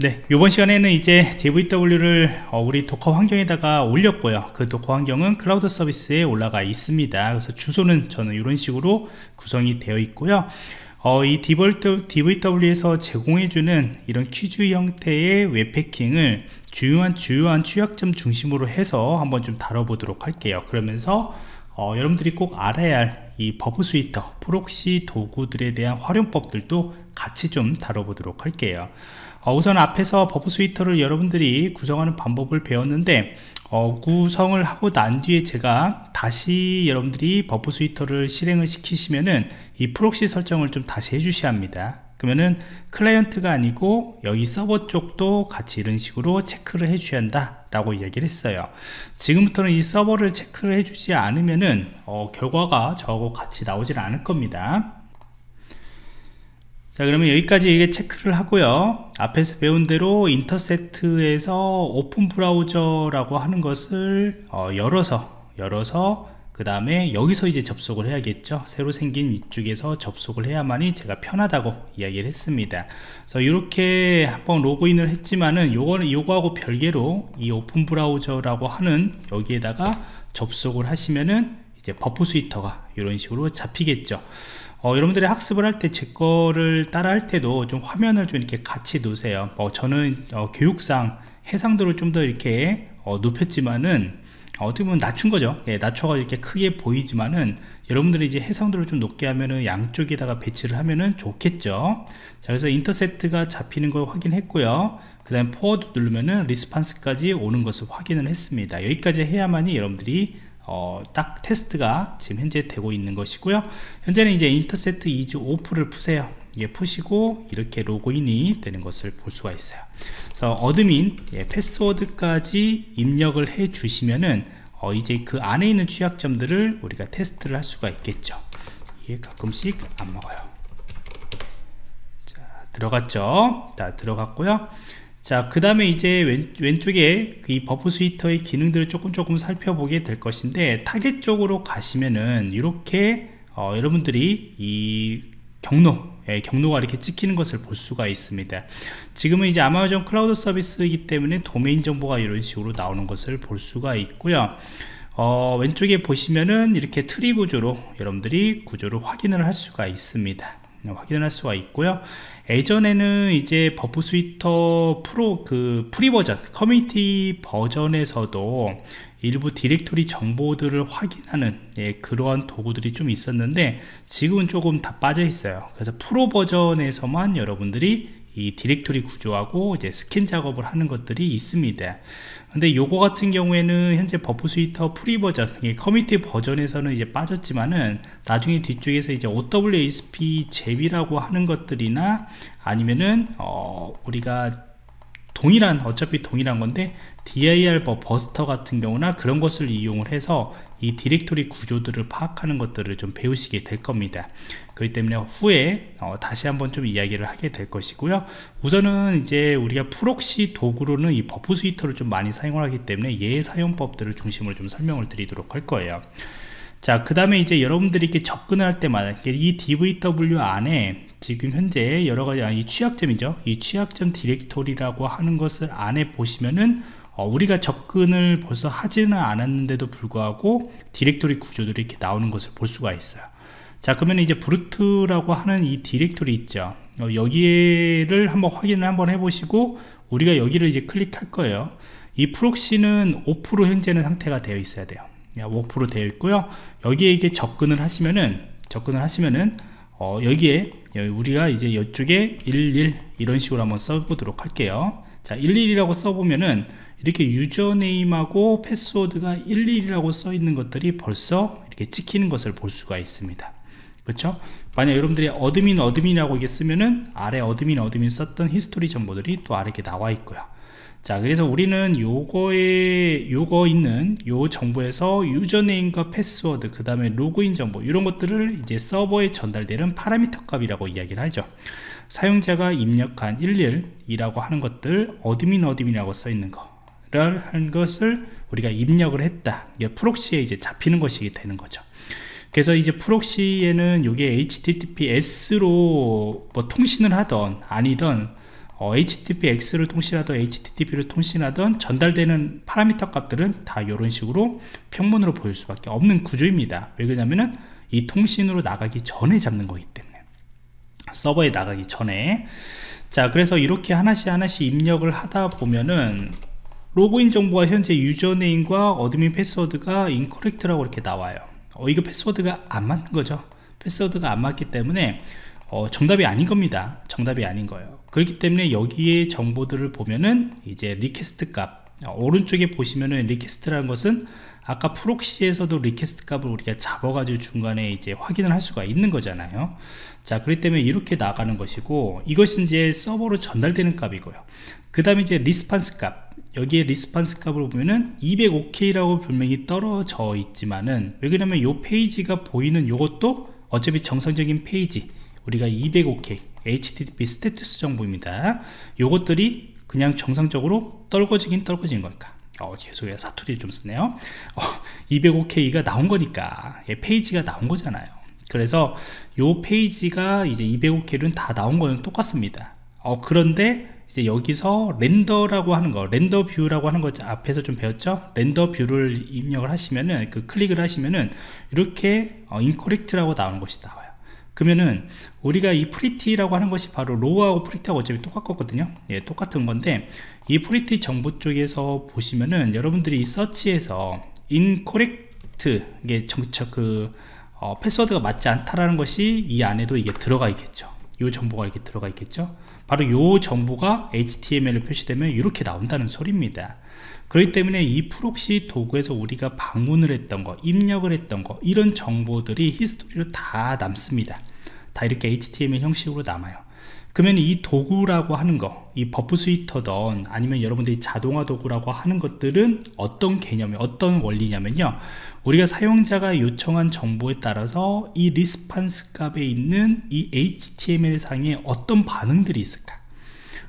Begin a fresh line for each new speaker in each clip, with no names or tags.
네, 이번 시간에는 이제 DVWA를 어, 우리 Docker 환경에다가 올렸고요. 그 Docker 환경은 클라우드 서비스에 올라가 있습니다. 그래서 주소는 저는 이런 식으로 구성이 되어 있고요. 어, 이 DVWA에서 제공해주는 이런 퀴즈 형태의 웹해킹을 주요한 주요한 취약점 중심으로 해서 한번 좀 다뤄보도록 할게요. 그러면서 어, 여러분들이 꼭 알아야 할 이 Burp Suite, proxy 도구들에 대한 활용법들도 같이 좀 다뤄보도록 할게요. 어, 우선 앞에서 Burp Suite를 여러분들이 구성하는 방법을 배웠는데 어, 구성을 하고 난 뒤에 제가 다시 여러분들이 Burp Suite를 실행을 시키시면은 이 proxy 설정을 좀 다시 해주셔야 합니다 그러면은 클라이언트가 아니고 여기 서버 쪽도 같이 이런 식으로 체크를 해 주셔야 한다 라고 이야기를 했어요. 지금부터는 이 서버를 체크를 해주지 않으면은 어, 결과가 저하고 같이 나오질 않을 겁니다. 자 그러면 여기까지 이게 체크를 하고요. 앞에서 배운 대로 intercept에서 open browser라고 하는 것을 어, 열어서 열어서 그 다음에 여기서 이제 접속을 해야겠죠. 새로 생긴 이쪽에서 접속을 해야만이 제가 편하다고 이야기를 했습니다. 그래서 이렇게 한번 로그인을 했지만은 요거는 요거하고 별개로 이 open browser라고 하는 여기에다가 접속을 하시면은 이제 Burp Suite가 이런 식으로 잡히겠죠. 어, 여러분들이 학습을 할 때 제 거를 따라 할 때도 좀 화면을 좀 이렇게 같이 놓으세요. 어, 저는 어, 교육상 해상도를 좀 더 이렇게 어, 높였지만은 어떻게 보면 낮춘 거죠. 예, 낮춰가 이렇게 크게 보이지만은 여러분들이 이제 해상도를 좀 높게 하면은 양쪽에다가 배치를 하면은 좋겠죠. 자 그래서 intercept가 잡히는 걸 확인했고요. 그 다음에 forward 누르면은 response까지 오는 것을 확인을 했습니다. 여기까지 해야만이 여러분들이 어, 딱 테스트가 지금 현재 되고 있는 것이고요. 현재는 이제 intercept is off를 푸세요 예, 푸시고 이렇게 로그인이 되는 것을 볼 수가 있어요. 그래서 admin 예, password까지 입력을 해 주시면은 어, 이제 그 안에 있는 취약점들을 우리가 테스트를 할 수가 있겠죠. 이게 가끔씩 안 먹어요. 자 들어갔죠? 자 들어갔고요. 자, 그 다음에 이제 왼, 왼쪽에 이 Burp Suite의 기능들을 조금 조금 살펴보게 될 것인데, 타겟 쪽으로 가시면은, 이렇게, 어, 여러분들이 이 경로, 예, 경로가 이렇게 찍히는 것을 볼 수가 있습니다. 지금은 이제 아마존 클라우드 서비스이기 때문에 도메인 정보가 이런 식으로 나오는 것을 볼 수가 있고요. 어, 왼쪽에 보시면은 이렇게 트리 구조로 여러분들이 구조를 확인을 할 수가 있습니다. 확인을 할 수가 있고요. 예전에는 이제 Burp Suite pro 그 free 버전 커뮤니티 버전에서도 일부 디렉토리 정보들을 확인하는 예, 그러한 도구들이 좀 있었는데 지금은 조금 다 빠져 있어요. 그래서 프로 버전에서만 여러분들이 이 디렉토리 구조하고 이제 스캔 작업을 하는 것들이 있습니다. 근데 요거 같은 경우에는 현재 버프 스위터 프리 버전 커뮤니티 버전에서는 이제 빠졌지만은 나중에 뒤쪽에서 이제 OWASP 잽이라고 하는 것들이나 아니면은 어 우리가 동일한 어차피 동일한 건데 dir 버스터 같은 경우나 그런 것을 이용을 해서 이 디렉토리 구조들을 파악하는 것들을 좀 배우시게 될 겁니다. 그렇기 때문에 후에 어, 다시 한번 좀 이야기를 하게 될 것이고요. 우선은 이제 우리가 프록시 도구로는 이 버프 스위터를 좀 많이 사용을 하기 때문에 예 사용법들을 중심으로 좀 설명을 드리도록 할 거예요. 자, 그 다음에 이제 여러분들이 이렇게 접근을 할 때마다 이 DVW 안에 지금 현재 여러 가지 아, 이 취약점이죠. 이 취약점 디렉토리라고 하는 것을 안에 보시면은 어, 우리가 접근을 벌써 하지는 않았는데도 불구하고 디렉토리 구조들이 이렇게 나오는 것을 볼 수가 있어요. 자, 그러면 이제 브루트라고 하는 이 디렉토리 있죠. 어, 여기를 한번 확인을 한번 해보시고 우리가 여기를 이제 클릭할 거예요. 이 프록시는 5% 현재는 상태가 되어 있어야 돼요. 5% 되어 있고요 여기에 이게 접근을 하시면은 접근을 하시면은 어, 여기에 우리가 이제 이쪽에 11 이런 식으로 한번 써보도록 할게요 자 11이라고 써보면은 이렇게 유저네임하고 패스워드가 11이라고 써 있는 것들이 벌써 이렇게 찍히는 것을 볼 수가 있습니다. 그렇죠 만약 여러분들이 어드민 어드민이라고 이게 쓰면은 아래 어드민 어드민 썼던 히스토리 정보들이 또 아래 이렇게 나와 있고요. 자 그래서 우리는 요거에 요거 있는 요 정보에서 유저네임과 패스워드 그 다음에 로그인 정보 이런 것들을 이제 서버에 전달되는 파라미터 값이라고 이야기를 하죠 사용자가 입력한 11이라고 하는 것들 어드민 어드민이라고 써 있는 거를 한 것을 우리가 입력을 했다. 이게 프록시에 이제 잡히는 것이 되는 거죠. 그래서 이제 프록시에는 이게 HTTPS로 뭐 통신을 하던 아니던 어, HTTPX를 통신하던 HTTP를 통신하던 전달되는 파라미터 값들은 다 이런 식으로 평문으로 보일 수밖에 없는 구조입니다. 왜 그러냐면은 이 통신으로 나가기 전에 잡는 거기 때문에 서버에 나가기 전에. 자 그래서 이렇게 하나씩 하나씩 입력을 하다 보면은 로그인 정보가 현재 유저네임과 어드민 패스워드가 인코렉트라고 이렇게 나와요. 어, 이거 패스워드가 안 맞는 거죠. 패스워드가 안 맞기 때문에 어, 정답이 아닌 겁니다. 정답이 아닌 거예요. 그렇기 때문에 여기에 정보들을 보면은 이제 리퀘스트 값 어, 오른쪽에 보시면은 리퀘스트라는 것은 아까 프록시에서도 리퀘스트 값을 우리가 잡아가지고 중간에 이제 확인을 할 수가 있는 거잖아요. 자 그렇기 때문에 이렇게 나가는 것이고 이것이 이제 서버로 전달되는 값이고요. 그 다음에 이제 리스판스 값. 여기에 리스판스 값을 보면은 205K라고 분명히 떨어져 있지만은 왜 그러냐면 요 페이지가 보이는 요것도 어차피 정상적인 페이지. 우리가 205K HTTP 스테투스 정보입니다. 요것들이 그냥 정상적으로 떨궈지긴 떨궈진 거니까? 어, 죄송해요. 사투리 좀 쓰네요. 어, 205K가 나온 거니까. 예, 페이지가 나온 거잖아요. 그래서 요 페이지가 이제 205K는 다 나온 거는 똑같습니다. 어, 그런데 이제 여기서 렌더라고 하는 거 렌더 뷰라고 하는 거 앞에서 좀 배웠죠? 렌더 뷰를 입력을 하시면은 그 클릭을 하시면은 이렇게 어, 인코렉트라고 나오는 것이 나와요 그러면은 우리가 이 프리티라고 하는 것이 바로 로우하고 프리티하고 어차피 똑같거든요. 예, 똑같은 건데 이 프리티 정보 쪽에서 보시면은 여러분들이 서치에서 incorrect 이게 정착 그 어, 패스워드가 맞지 않다라는 것이 이 안에도 이게 들어가 있겠죠. 이 정보가 이렇게 들어가 있겠죠. 바로 이 정보가 HTML로 표시되면 이렇게 나온다는 소리입니다 그렇기 때문에 이 프록시 도구에서 우리가 방문을 했던 거 입력을 했던 거 이런 정보들이 히스토리로 다 남습니다 다 이렇게 HTML 형식으로 남아요 그러면 이 도구라고 하는 거, 이 버프 스위터던 아니면 여러분들이 자동화 도구라고 하는 것들은 어떤 개념이 어떤 원리냐면요. 우리가 사용자가 요청한 정보에 따라서 이 리스판스 값에 있는 이 HTML 상에 어떤 반응들이 있을까?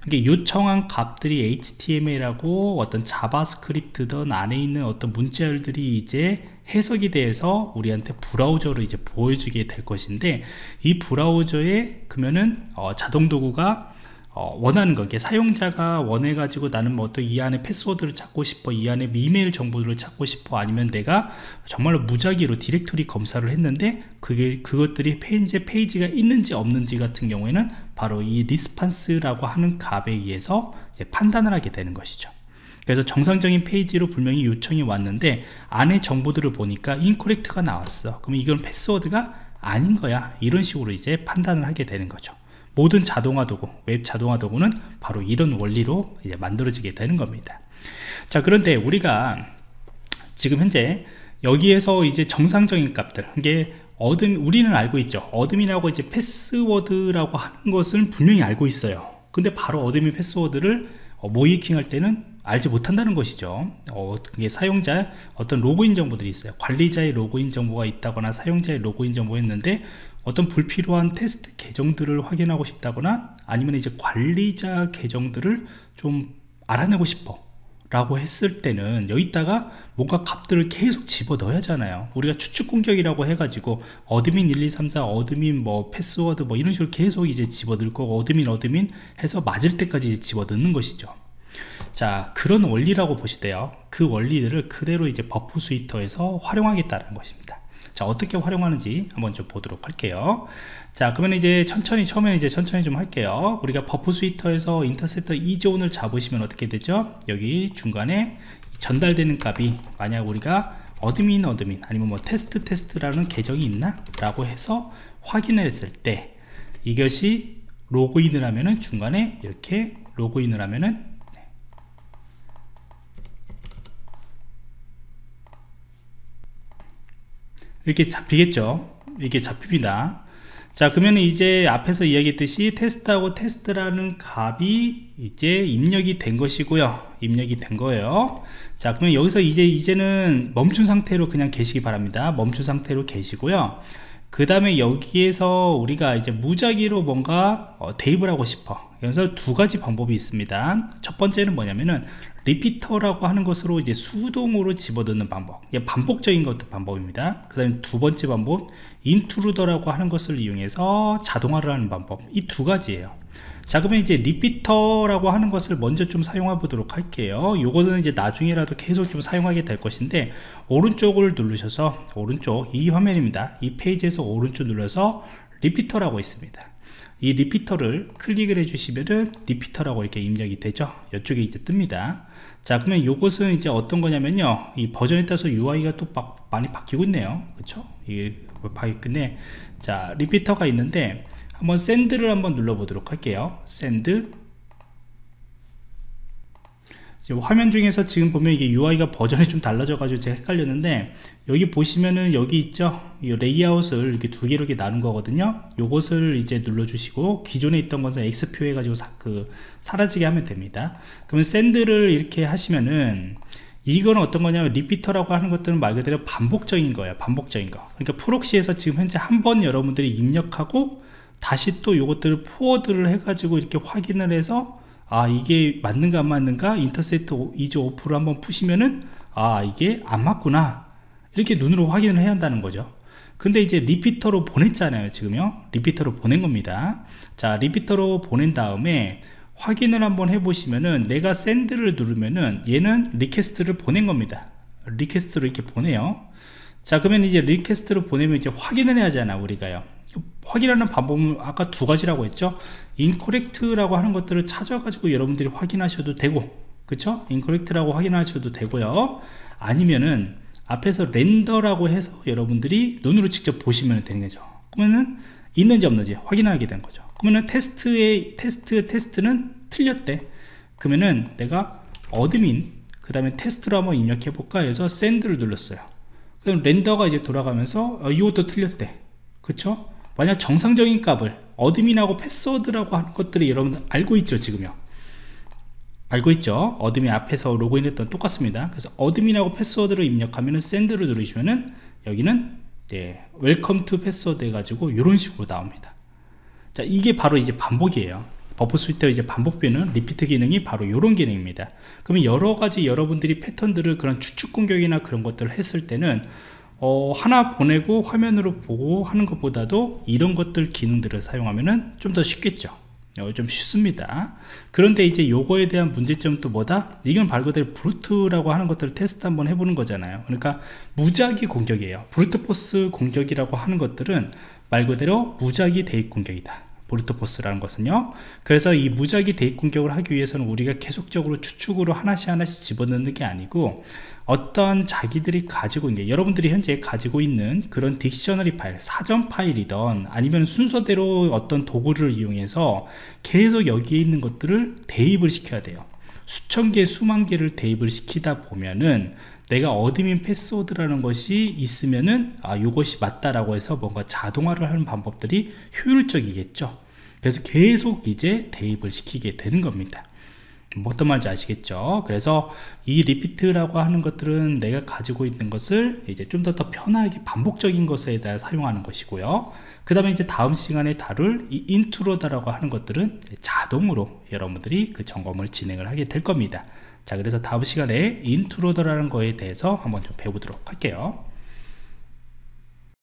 이게 요청한 값들이 HTML하고 어떤 자바스크립트든 안에 있는 어떤 문자열들이 이제 해석이 돼서 우리한테 브라우저로 이제 보여주게 될 것인데 이 브라우저에 그러면은 어, 자동 도구가 어, 원하는 거, 게 사용자가 원해가지고 나는 뭐 또 이 안에 패스워드를 찾고 싶어, 이 안에 이메일 정보들을 찾고 싶어, 아니면 내가 정말로 무작위로 디렉토리 검사를 했는데 그게 그것들이 페이지 페이지가 있는지 없는지 같은 경우에는 바로 이 리스판스라고 하는 값에 의해서 판단을 하게 되는 것이죠. 그래서 정상적인 페이지로 분명히 요청이 왔는데 안에 정보들을 보니까 인코렉트가 나왔어. 그럼 이건 패스워드가 아닌 거야. 이런 식으로 이제 판단을 하게 되는 거죠. 모든 자동화 도구, 웹 자동화 도구는 바로 이런 원리로 이제 만들어지게 되는 겁니다. 자, 그런데 우리가 지금 현재 여기에서 이제 정상적인 값들, 이게 어둠, 우리는 알고 있죠. 어둠이라고 이제 패스워드라고 하는 것은 분명히 알고 있어요. 근데 바로 어둠이 패스워드를 어, 모이킹 할 때는 알지 못한다는 것이죠. 어, 그게 사용자 어떤 로그인 정보들이 있어요. 관리자의 로그인 정보가 있다거나 사용자의 로그인 정보가 있는데 어떤 불필요한 테스트 계정들을 확인하고 싶다거나 아니면 이제 관리자 계정들을 좀 알아내고 싶어 라고 했을 때는 여기다가 뭔가 값들을 계속 집어 넣어야 하잖아요. 우리가 추측 공격이라고 해가지고 어드민 1234 어드민 뭐 패스워드 뭐 이런 식으로 계속 이제 집어 넣을 거고 어드민 어드민 해서 맞을 때까지 집어 넣는 것이죠. 자 그런 원리라고 보시대요. 그 원리들을 그대로 이제 버프 스위터에서 활용하겠다는 것입니다 자 어떻게 활용하는지 한번 좀 보도록 할게요. 자 그러면 이제 천천히 처음에 이제 천천히 좀 할게요. 우리가 버프 스위터에서 인터셉터 2존을 잡으시면 어떻게 되죠? 여기 중간에 전달되는 값이 만약 우리가 어드민 어드민 아니면 뭐 테스트 테스트라는 계정이 있나? 라고 해서 확인을 했을 때 이것이 로그인을 하면은 중간에 이렇게 로그인을 하면은 이렇게 잡히겠죠? 이렇게 잡힙니다. 자 그러면 이제 앞에서 이야기했듯이 테스트하고 테스트라는 값이 이제 입력이 된 것이고요. 입력이 된 거예요. 자 그러면 여기서 이제 이제는 멈춘 상태로 그냥 계시기 바랍니다. 멈춘 상태로 계시고요. 그 다음에 여기에서 우리가 이제 무작위로 뭔가 어, 대입을 하고 싶어 그래서 두 가지 방법이 있습니다. 첫 번째는 뭐냐면은 리피터라고 하는 것으로 이제 수동으로 집어넣는 방법. 반복적인 것도 방법입니다. 그 다음에 두 번째 방법 인트루더라고 하는 것을 이용해서 자동화를 하는 방법. 이 두 가지예요. 자 그러면 이제 리피터라고 하는 것을 먼저 좀 사용해 보도록 할게요. 요거는 이제 나중에라도 계속 좀 사용하게 될 것인데 오른쪽을 누르셔서 오른쪽 이 화면입니다. 이 페이지에서 오른쪽 눌러서 리피터라고 있습니다 이 리피터를 클릭을 해주시면은 리피터라고 이렇게 입력이 되죠? 이쪽에 이제 뜹니다. 자 그러면 이것은 이제 어떤 거냐면요. 이 버전에 따라서 UI가 또 바, 많이 바뀌고 있네요. 그쵸? 이게 바뀌겠네. 자 리피터가 있는데 한번 샌드를 한번 눌러 보도록 할게요. 샌드 화면 중에서 지금 보면 이게 UI가 버전이 좀 달라져 가지고 제가 헷갈렸는데 여기 보시면은 여기 있죠? 이 레이아웃을 이렇게 두 개로 이렇게 나눈 거거든요. 요것을 이제 눌러 주시고 기존에 있던 것을 X표 해 가지고 그 사라지게 하면 됩니다. 그러면 샌드를 이렇게 하시면은 이건 어떤 거냐면 리피터라고 하는 것들은 말 그대로 반복적인 거예요. 반복적인 거. 그러니까 프록시에서 지금 현재 한 번 여러분들이 입력하고 다시 또 요것들을 포워드를 해 가지고 이렇게 확인을 해서 아 이게 맞는가 안 맞는가? 인터셉트 이즈 오프를 한번 푸시면은 아 이게 안 맞구나 이렇게 눈으로 확인을 해야 한다는 거죠. 근데 이제 리피터로 보냈잖아요 지금요. 리피터로 보낸 겁니다. 자 리피터로 보낸 다음에 확인을 한번 해보시면은 내가 샌드를 누르면은 얘는 리퀘스트를 보낸 겁니다. 리퀘스트로 이렇게 보내요. 자 그러면 이제 리퀘스트로 보내면 이제 확인을 해야 하잖아 우리가요. 확인하는 방법은 아까 두 가지라고 했죠? incorrect라고 하는 것들을 찾아가지고 여러분들이 확인하셔도 되고 그쵸? incorrect라고 확인하셔도 되고요. 아니면은 앞에서 렌더라고 해서 여러분들이 눈으로 직접 보시면 되는 거죠. 그러면은 있는지 없는지 확인하게 된 거죠. 그러면은 테스트의 테스트 테스트는 틀렸대. 그러면은 내가 어드민 그 다음에 테스트로 한번 입력해 볼까 해서 샌드를 눌렀어요. 그럼 렌더가 이제 돌아가면서 어, 이것도 틀렸대. 그쵸? 만약 정상적인 값을 어드민하고 패스워드라고 하는 것들이 여러분들 알고 있죠 지금요 알고 있죠? 어드민 앞에서 로그인했던 똑같습니다. 그래서 어드민하고 패스워드를 입력하면 샌드를 누르시면은 여기는 네, 웰컴 투 패스워드 해가지고 이런 식으로 나옵니다. 자 이게 바로 이제 반복이에요. 버프 스위터 이제 반복되는 리피트 기능이 바로 이런 기능입니다. 그러면 여러가지 여러분들이 패턴들을 그런 추측 공격이나 그런 것들을 했을 때는 어, 하나 보내고 화면으로 보고 하는 것보다도 이런 것들 기능들을 사용하면 좀 더 쉽겠죠. 어, 좀 쉽습니다. 그런데 이제 요거에 대한 문제점은 또 뭐다? 이건 말 그대로 브루트라고 하는 것들을 테스트 한번 해보는 거잖아요. 그러니까 무작위 공격이에요. 브루트 포스 공격이라고 하는 것들은 말 그대로 무작위 대입 공격이다 브루트 포스라는 것은요. 그래서 이 무작위 대입 공격을 하기 위해서는 우리가 계속적으로 추측으로 하나씩 하나씩 집어넣는 게 아니고 어떤 자기들이 가지고 있는 여러분들이 현재 가지고 있는 그런 딕셔너리 파일 사전 파일이던 아니면 순서대로 어떤 도구를 이용해서 계속 여기에 있는 것들을 대입을 시켜야 돼요. 수천 개 수만 개를 대입을 시키다 보면은 내가 어드민 패스워드라는 것이 있으면은 아 이것이 맞다라고 해서 뭔가 자동화를 하는 방법들이 효율적이겠죠. 그래서 계속 이제 대입을 시키게 되는 겁니다. 어떤 말인지 아시겠죠? 그래서 이 리피트라고 하는 것들은 내가 가지고 있는 것을 이제 좀 더 더 편하게 반복적인 것에 대해 사용하는 것이고요. 그 다음에 이제 다음 시간에 다룰 이 인트로다라고 하는 것들은 자동으로 여러분들이 그 점검을 진행을 하게 될 겁니다 자 그래서 다음 시간에 인트로더라는 거에 대해서 한번 좀 배워보도록 할게요